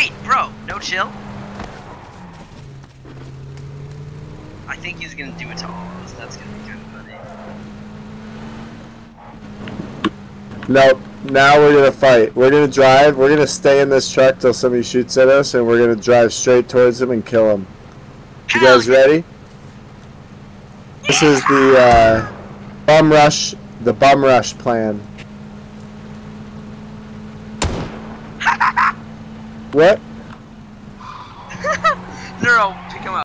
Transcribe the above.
Wait, bro, no chill? I think he's gonna do it to all of us. That's gonna be kind of funny. Nope. Now we're gonna fight. We're gonna drive. We're gonna stay in this truck till somebody shoots at us, and we're gonna drive straight towards him and kill him. You guys ready? This is the uh, bum rush. The bum rush plan. What? Neuro,